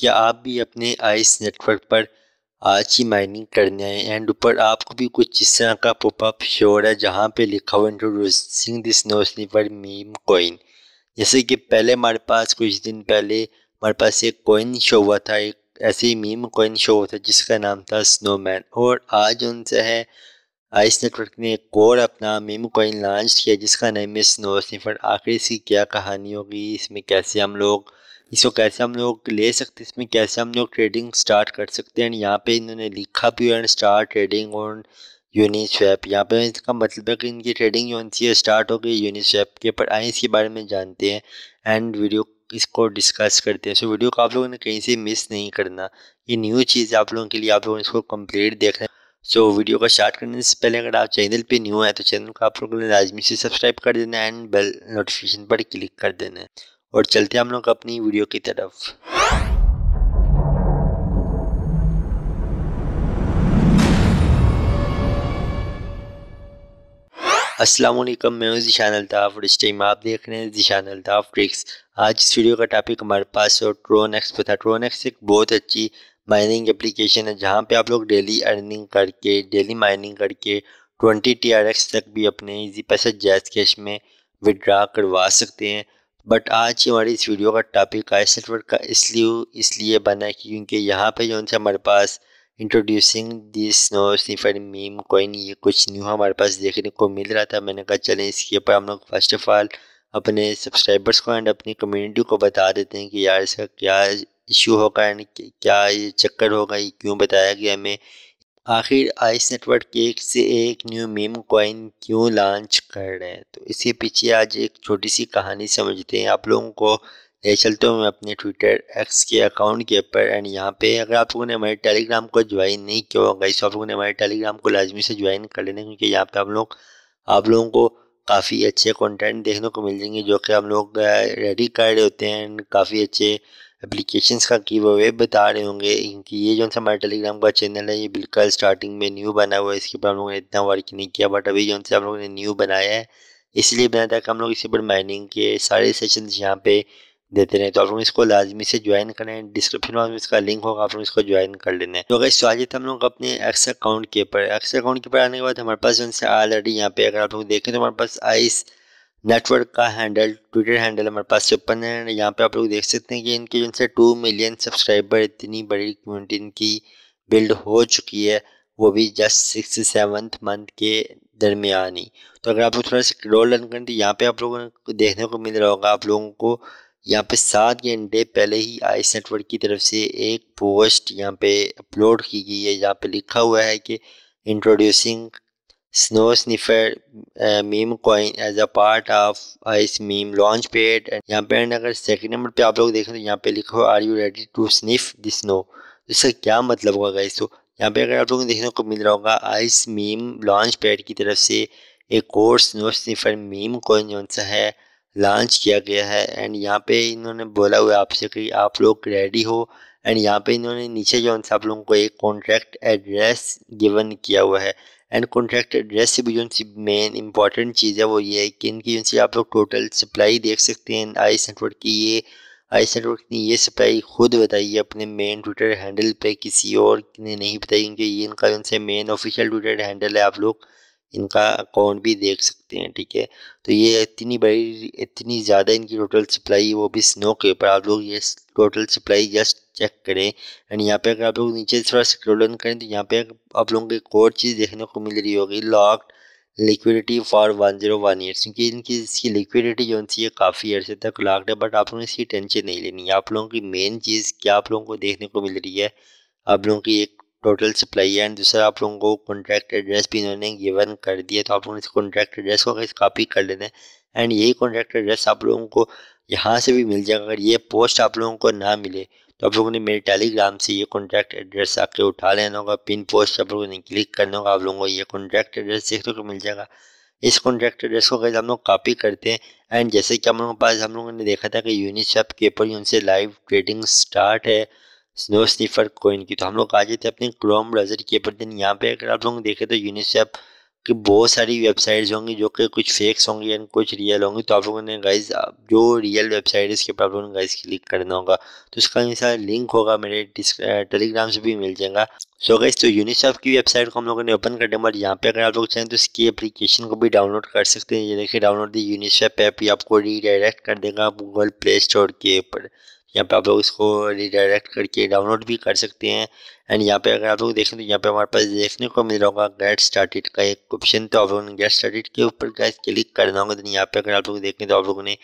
क्या आप भी अपने आइस नेटवर्क पर आज ही माइनिंग करने आए एंड ऊपर आपको भी कुछ इस तरह का पॉपअप शो है जहाँ पे लिखा हुआ introducing this no sleeper meme coin जैसे कि पहले हमारे पास कुछ दिन पहले हमारे पास एक कोइन शो हुआ था, एक ऐसे ही मीम कोइन शो हुआ था जिसका नाम था स्नोमैन और आज उनसे है आइस नेटवर्क ने एक और अपना मीम कोइन लॉन्च किया जिसका नाम है स्नो स्निफर आखिर इसकी क्या कहानी होगी, इसमें कैसे हम लोग इसको कैसे हम लोग ले सकते हैं, इसमें कैसे हम लोग ट्रेडिंग स्टार्ट कर सकते हैं यहाँ पे इन्होंने लिखा भी है स्टार्ट ट्रेडिंग ऑन यूनिस्वैप यहाँ पे इसका मतलब है कि इनकी ट्रेडिंग जो सी स्टार्ट हो गई यूनिस्वैप के, पर आए इसके बारे में जानते हैं एंड वीडियो इसको डिस्कस करते हैं। सो वीडियो को आप लोगों ने कहीं से मिस नहीं करना। ये न्यू चीज़ आप लोगों के लिए आप लोगों इसको कंप्लीट देखना सो वीडियो को स्टार्ट करने से पहले अगर आप चैनल पे न्यू है तो चैनल को आप लोगों ने लाजमी से सब्सक्राइब कर देना एंड बेल नोटिफिकेशन पर क्लिक कर देना और चलते हम लोग अपनी वीडियो की तरफ़। वालेकुम मैं हूँ जीशान अल्ताफ़ और इस टाइम आप देख रहे हैं जीशान अल्ताफ़ ट्रिक्स आज इस वीडियो का टॉपिक हमारे पास और ट्रोन एक्स पे था। ट्रोन एक्स एक बहुत अच्छी माइनिंग एप्लीकेशन है, जहाँ पे आप लोग डेली अर्निंग करके डेली माइनिंग करके ट्वेंटी टी तक भी अपने इजी पैसा जैस कैश में विड्रा करवा सकते हैं। बट आज की हमारी इस वीडियो का टॉपिक आई नेटवर्क का इसलिए इसलिए बना है क्योंकि यहाँ पे जो है हमारे पास introducing this no sniffer meme coin ये कुछ न्यू हमारे पास देखने को मिल रहा था। मैंने कहा चलें इसके ऊपर हम लोग फ़र्स्ट ऑफ़ ऑल अपने सब्सक्राइबर्स को एंड अपनी कम्युनिटी को बता देते हैं कि यार इसका क्या इशू होगा एंड क्या ये चक्कर होगा, ये क्यों बताया गया हमें। आखिर आइस नेटवर्क एक से एक न्यू मीम कॉइन क्यों लॉन्च कर रहे हैं? तो इसके पीछे आज एक छोटी सी कहानी समझते हैं। आप लोगों को ले चलते हूँ मैं अपने ट्विटर एक्स के अकाउंट के ऊपर। एंड यहाँ पे अगर आप लोगों ने हमारे टेलीग्राम को ज्वाइन नहीं किया होगा, इस आप लोगों ने हमारे टेलीग्राम को लाजमी से ज्वाइन कर लेना क्योंकि यहाँ पे हम लोग, आप लोगों को काफ़ी अच्छे कंटेंट देखने को मिल जाएँगे, जो कि हम लोग रेडी कर रहे होते हैं। एंड काफ़ी अच्छे एप्लीकेशंस का की वो बता रहे होंगे, कि ये जो हमारे टेलीग्राम का चैनल है, ये बिल्कुल स्टार्टिंग में न्यू बना हुआ है, इसके ऊपर हम लोगों ने इतना वर्क नहीं किया बट अभी जो हम लोगों ने न्यू बनाया है, इसलिए बनाया था कि हम लोग इसी पर माइनिंग के सारे सेशन यहाँ पे देते रहे। तो आप लोग इसको लाजमी से ज्वाइन करें डिस्क्रिप्शन में इसका लिंक होगा, आप लोग इसको ज्वाइन कर लेना है। तो अगर स्वागत हम लोग अपने एक्स अकाउंट के ऊपर एक्स अकाउंट के ऊपर आने के बाद हमारे पास जो ऑलरेडी यहाँ पे अगर आप लोग देखें तो हमारे पास आइस नेटवर्क का हैंडल, ट्विटर हैंडल हमारे पास ओपन है। यहाँ पे आप लोग देख सकते हैं कि इनके जिनसे टू मिलियन सब्सक्राइबर इतनी बड़ी कम्युनिटी इनकी बिल्ड हो चुकी है, वो भी जस्ट सिक्स सेवन्थ मंथ के दरमियान ही। तो अगर आप लोग थोड़ा सा स्क्रॉल रन करें तो यहाँ पे आप लोगों को देखने को मिल रहा होगा, आप लोगों को यहाँ पे सात घंटे पहले ही आइस नेटवर्क की तरफ़ से एक पोस्ट यहाँ पे अपलोड की गई है। यहाँ पे लिखा हुआ है कि introducing Snow Sniffer uh, meme coin as a part of ice meme launch pad. And यहाँ पे एंड अगर सेकंड नंबर पे आप लोग देखें तो यहाँ पे लिखा हो are you ready to sniff the snow इसका क्या मतलब होगा इस तो यहाँ पे अगर आप लोगों को देखने को मिल रहा होगा आइस मीम लॉन्च पैड की तरफ़ से एक और स्नो स्निफर मीम कॉइन जो सा है लॉन्च किया गया है। एंड यहाँ पे इन्होंने बोला हुआ आपसे कि आप लोग रेडी हो। एंड यहाँ पे इन्होंने नीचे जो आप लोगों को एक कॉन्ट्रैक्ट एड्रेस गिवन किया हुआ है। एंड कॉन्ट्रैक्ट एड्रेस से भी जो मेन इंपॉर्टेंट चीज़ है वो ये है कि इनकी जो आप लोग टोटल सप्लाई देख सकते हैं आइस नेटवर्क की ये आइस नेटवर्क ने ये सप्लाई खुद बताई है अपने मेन ट्विटर हैंडल पे किसी और ने नहीं बताई, क्योंकि ये इनका जो मेन ऑफिशियल ट्विटर हैंडल है आप लोग। इनका अकाउंट भी देख सकते हैं, ठीक है? तो ये इतनी बड़ी, इतनी ज़्यादा इनकी टोटल सप्लाई वो भी स्नो के ऊपर। आप लोग ये टोटल सप्लाई जस्ट चेक करें। एंड यहाँ पे अगर आप लोग नीचे थोड़ा स्क्रॉल करें तो यहाँ पे आप लोगों को एक और चीज़ देखने को मिल रही होगी locked liquidity for one zero one years क्योंकि इनकी, इसकी लिक्विडिटी जो है काफ़ी अर्से तक लॉक्ड है बट आप लोगों ने इसकी टेंशन नहीं लेनी। है आप लोगों की मेन चीज़ क्या आप लोगों को देखने को मिल रही है? आप लोगों की एक टोटल सप्लाई एंड दूसरा आप लोगों को कॉन्ट्रैक्ट एड्रेस भी इन्होंने गिवन कर दिया तो आप लोगों ने इस कॉन्ट्रैक्ट एड्रेस को कॉपी कर लेना है। एंड यही कॉन्ट्रैक्ट एड्रेस आप लोगों को यहाँ से भी मिल जाएगा। अगर ये पोस्ट आप लोगों को ना मिले तो आप लोगों ने मेरे टेलीग्राम से ये कॉन्टैक्ट एड्रेस आके उठा लेना होगा। पिन पोस्ट आप लोगों ने क्लिक करना होगा। आप लोगों को ये कॉन्ट्रैक्ट एड्रेस देखने को मिल जाएगा। इस कॉन्ट्रैक्ट एड्रेस को अगर हम लोग कॉपी करते हैं। एंड जैसे कि हम लोगों के पास हम लोगों ने देखा था कि यूनिसेफ के ऊपर ही उनसे लाइव ट्रेडिंग स्टार्ट है। स्नो स्नीफर कोइन की। तो हम लोग आ जाते हैं अपने क्रोम ब्राउज़र के ऊपर दिन यहाँ पे अगर आप लोग देखें तो यूनिसेफ कि बहुत सारी वेबसाइट्स होंगी जो कि कुछ फेक्स होंगी एंड कुछ रियल होंगी। तो आप लोगों ने गाइज़ जो रियल वेबसाइट इसके ऊपर आप लोगों ने गाइज़ क्लिक करना होगा। तो इसका मिसाल लिंक होगा मेरे टेलीग्राम से भी मिल जाएगा। सो गाइज़ तो यूनिसेफ की वेबसाइट को हम लोगों ने ओपन कर दिया बट यहाँ पे अगर आप लोग चाहें तो इसकी एप्लीकेशन को भी डाउनलोड कर सकते हैं। ये देखिए डाउनलोड दी यूनिसॉफ ऐप ये आपको रीडायरेक्ट कर देगा गूगल प्ले स्टोर के ऊपर। यहाँ पे आप लोग इसको रिडायरेक्ट करके डाउनलोड भी कर सकते हैं। एंड यहाँ पे अगर आप लोग देखें तो यहाँ पे हमारे पास देखने को मिल रहा होगा गेट स्टार्टेड का एक ऑप्शन तो आप लोगों ने गेट स्टार्टेड के ऊपर गैस क्लिक करना होगा। यहाँ पे अगर आप लोग देखें तो आप लोगों ने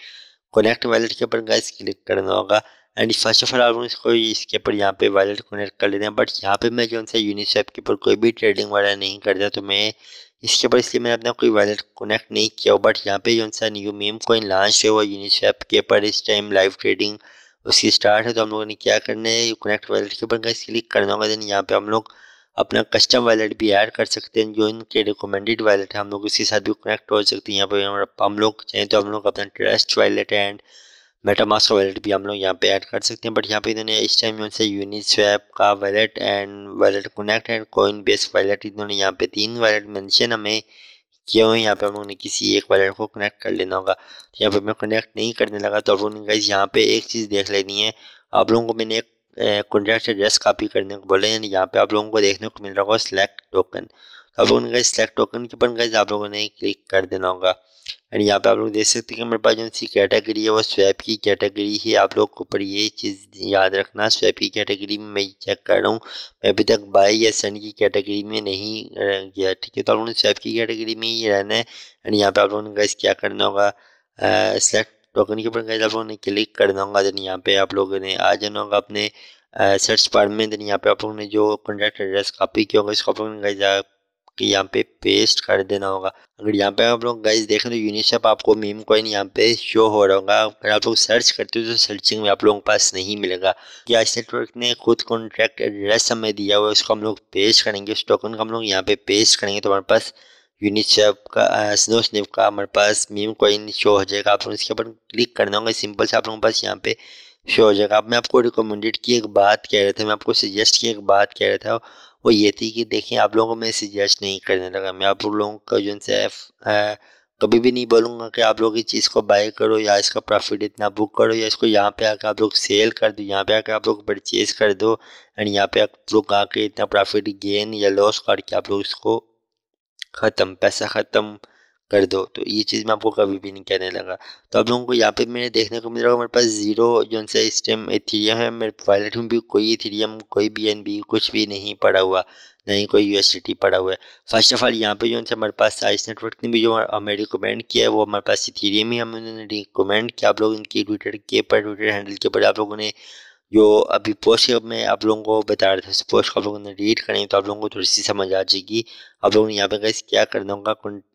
कनेक्ट वैलेट के ऊपर गैस क्लिक करना होगा। एंड फ़र्स्ट ऑफ़ ऑल आप लोग इसको इसके ऊपर यहाँ पे वैलेट कनेक्ट कर लेते हैं। बट यहाँ पे मैं जो है यूनिसेफ के ऊपर कोई भी ट्रेडिंग वगैरह नहीं करता तो मैं इसके ऊपर इसलिए मैंने अपना कोई वैलेट कनेक्ट नहीं किया। बट यहाँ पे जो सा न्यू मीम कोइन लॉन्च है वो यूनिसेफ के ऊपर इस टाइम लाइव ट्रेडिंग उसकी स्टार्ट है तो हम लोगों ने क्या करना है कनेक्ट वैलेट के ऊपर क्लिक करना होगा देन यहाँ पे हम लोग अपना कस्टम वैलेट भी ऐड कर सकते हैं, जो इनके रिकमेंडेड वैलेट है, हम लोग उसके साथ भी कनेक्ट हो सकते हैं। यहाँ पे हम लोग चाहें तो हम लोग अपना trust wallet and MetaMask wallet भी हम लोग यहाँ पे ऐड कर सकते हैं। बट यहाँ पे इन्होंने इस टाइम से यूनिट स्वैप का wallet and wallet connect and Coinbase wallet इन्होंने यहाँ पे तीन वैलेट मेंशन हमें क्यों यहाँ पे हम लोगों ने किसी एक वायर को कनेक्ट कर लेना होगा। तो यहाँ पे मैं कनेक्ट नहीं करने लगा तो आप लोगों ने यहाँ पे एक चीज़ देख लेनी है। आप लोगों को मैंने एक कॉन्ट्रैक्ट एड्रेस कॉपी करने को बोले यानी यहाँ पे आप लोगों को देखने को मिल रहा होगा सिलेक्ट टोकन तो आप लोगों ने सिलेक्ट टोकन के ऊपर आप लोगों ने क्लिक कर देना होगा। एंड यहाँ पे आप लोग देख सकते हैं कि मेरे पास जो सी कैटेगरी है, वो स्वैप की कैटेगरी है आप लोग को ऊपर ये चीज़ याद रखना। स्वैप की कैटेगरी में मैं चेक कर रहा हूँ। मैं अभी तक बाई या सन की कैटेगरी में नहीं गया। ठीक है तो आप लोगों ने स्वैप की कैटेगरी में ही रहना है। एंड यहाँ पे आप लोगों ने गैस क्या करना होगा? सेलेक्ट टोकन के ऊपर गैस आप लोगों ने क्लिक करना होगा। देन यहाँ पे आप लोगों ने आ जाना होगा अपने सर्च बार में। देन यहाँ पे आप लोगों ने जो कॉन्टैक्ट एड्रेस कॉपी किया होगा, इसको आप लोगों ने गैस कि यहाँ पे पेस्ट कर देना होगा। अगर यहाँ पे आप लोग गाइज़ देखें तो यूनिसेफ आपको मीम कॉइन यहाँ पे शो हो रहा होगा। अगर आप लोग सर्च करते हो तो सर्चिंग में आप लोगों के पास नहीं मिलेगा। क्या इस नेटवर्क ने खुद कॉन्ट्रैक्ट एड्रेस हमें दिया हुआ है, उसको हम लोग पेस्ट करेंगे। उस टोकन को हम लोग यहाँ पे पेस्ट करेंगे तो हमारे पास यूनिसेफ का स्नो स्निप का हमारे पास मीम कॉइन शो हो जाएगा। आप लोग इसके ऊपर क्लिक करना होगा। सिंपल से आप लोगों के पास यहाँ पे शो हो जाएगा। अब मैं आपको रिकमेंडेड की एक बात कह रहा था, मैं आपको सजेस्ट की एक बात कह रहा था। वो ये थी कि देखिए, आप लोगों को मैं सजेस्ट नहीं करने लगा। मैं आप लोगों का जो है, कभी भी नहीं बोलूँगा कि आप लोग इस चीज़ को बाय करो या इसका प्रॉफिट इतना बुक करो या इसको यहाँ पे आकर आप लोग सेल कर दो, यहाँ पे आकर आप लोग परचेज कर दो एंड यहाँ पे आप लोग आके इतना प्रॉफिट गेन या लॉस करके आप लोग इसको ख़त्म, पैसा ख़त्म कर दो। तो ये चीज़ मैं आपको कभी भी नहीं कहने लगा। तो आप लोगों को यहाँ पे मैंने देखने को मिल रहा है मेरे पास ज़ीरो जो सा इस टाइम एथीरियम है, मेरे वॉलेट में भी कोई एथीरियम कोई बी एन बी कुछ भी नहीं पड़ा हुआ, नहीं कोई यू पड़ा हुआ है। फ़र्स्ट ऑफ़ ऑल यहाँ पे जो है हमारे पास साइस नेटवर्क ने भी जो हमें रिकमेंड किया है, वो हमारे पास इथीरियम ही हमें उन्होंने रिकमेंड किया। आप लोग इनकी ट्विटर के पर ट्विटर हैंडल के ऊपर आप लोगों ने जो अभी पोस्ट में आप लोगों को बता रहे थे उस पोस्ट को आप लोगों ने रीड करेंगे तो आप लोगों को थोड़ी सी समझ आ जाएगी। आप लोगों ने यहाँ पे कैसे क्या करना होगा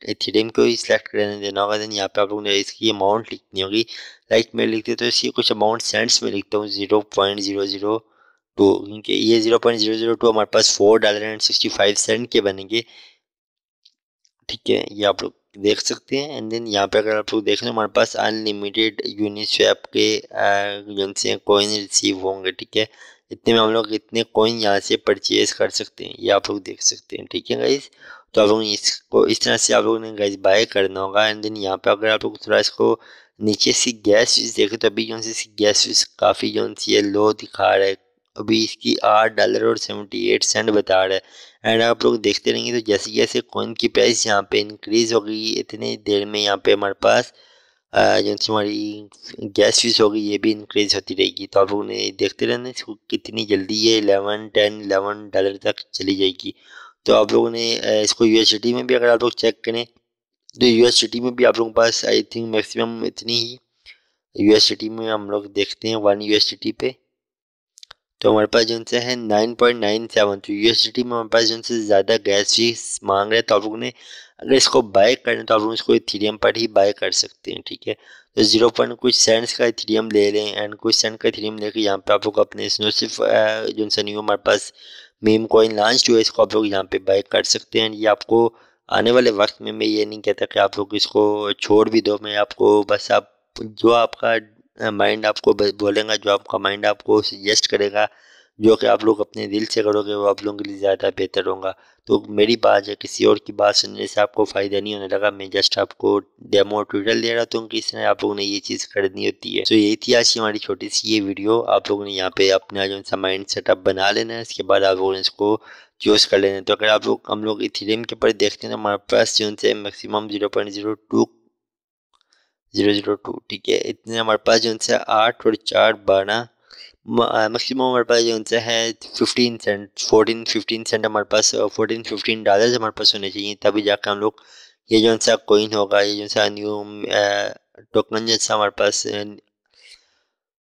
एथीरियम को ही सिलेक्ट करने देना होगा देन यहाँ पे आप लोगों ने इसकी अमाउंट लिखनी होगी। लाइक मैं लिखते तो इसकी कुछ अमाउंट सेंट्स में लिखता हूँ zero point zero zero two क्योंकि ये zero point zero zero two हमारे पास four dollar and sixty five cent के बनेंगे। ठीक है, ये आप लोग देख सकते हैं। एंड देन यहाँ पे अगर आप लोग देख रहे हैं, हमारे पास अनलिमिटेड यूनिस्वैप के जो से कोइन रिसीव होंगे, ठीक है? इतने में हम लोग इतने कोइन यहाँ से परचेज कर सकते हैं। ये आप लोग देख सकते हैं, ठीक है गाइज़ तो आप लोग इसको, इस तरह से आप लोगों ने गाइज़ बाय करना होगा। एंड देन यहाँ पे अगर आप लोग थोड़ा इसको नीचे से गैस देखें तो अभी जो से गैस काफ़ी जो सी लो दिखा रहा है। अभी इसकी आठ डॉलर और सेवेंटी एट सेंट बता रहा है। एंड आप लोग देखते रहेंगे तो जैसे जैसे कॉइन की प्राइस यहाँ पे इंक्रीज़ गई इतनी देर में यहाँ पे हमारे पास जो हमारी गैस फ़ीस होगी, ये भी इंक्रीज़ होती रहेगी। तो आप लोग ने देखते रहना इसको कितनी जल्दी ये एलेवन टेन एलेवन डॉलर तक चली जाएगी। तो आप लोगों ने इसको यू में भी अगर आप लोग चेक करें तो यू में भी आप लोगों के पास आई थिंक मैक्सिमम इतनी ही यू में हम लोग देखते हैं वन यू पे। तो हमारे पास जो से है नाइन पॉइंट नाइन सेवन तो यू में हमारे पास जो से ज़्यादा गैस फ़ीस मांग रहे हैं तो आप लोगों ने अगर इसको बाय करें तो आप लोग इसको इथीरियम पर ही बाय कर सकते हैं, ठीक है? तो ज़ीरो पॉइंट कुछ सेंट्स का इथीरियम ले लें एंड कुछ सेंट का इथीरियम लेकर यहाँ पे आप लोग अपने सिर्फ़ जो सा न्यू हमारे पास मीम कोइन लॉन्च हुआ है, इसको आप लोग यहाँ पे बाय कर सकते हैं ये आपको आने वाले वक्त में मैं ये नहीं कहता कि आप लोग इसको छोड़ भी दो, मैं आपको बस आप, जो आपका माइंड आपको बोलेगा, जो आपका माइंड आपको सजेस्ट करेगा, जो कि आप लोग अपने दिल से करोगे, वो आप लोगों के लिए ज़्यादा बेहतर होगा। तो मेरी बात है, किसी और की बात सुनने से आपको फ़ायदा नहीं होने लगा। मैं जस्ट आपको डेमो ट्यूटोरियल दे रहा था कि इस तरह आप लोगों ने ये चीज़ खरीदनी होती है। तो यही थी आज की हमारी छोटी सी ये वीडियो आप लोगों ने यहाँ पे अपना जो सा माइंड सेटअप बना लेना है, इसके बाद आप लोगों ने इसको चूज़ कर लेना है। तो अगर आप लोग, हम लोग इथीरियम के ऊपर देखते हैं तो हमारे पास जो maximum zero point zero two zero zero two, ठीक है। इतने हमारे पास जो से आठ और चार बारह मैक्सिमम हमारे पास जो उनसे है fifteen cent fourteen fifteen cent हमारे पास फोर्टीन फिफ्टीन डॉलर्स हमारे पास होने चाहिए, तभी जाकर हम लोग ये जो सा कोइन होगा, ये जो सा न्यू टोकन जैसा हमारे पास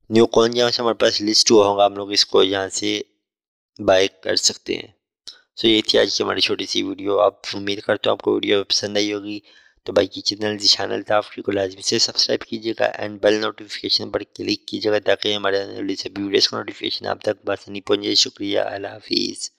न्यू कॉइन जैसा हमारे पास लिस्ट हुआ होगा, हम लोग इसको यहाँ से बाय कर सकते हैं। सो ये थी आज की हमारी छोटी सी वीडियो आप उम्मीद करते हो आपको वीडियो पसंद आई होगी। तो भाई की चैनल चैनल था आपकी को लाजमी से सब्सक्राइब कीजिएगा एंड बेल नोटिफिकेशन पर क्लिक कीजिएगा ताकि हमारे सभी वीडियोस का नोटिफिकेशन आप तक बस नहीं पहुँचे। शुक्रिया, अल्लाह हाफिज़।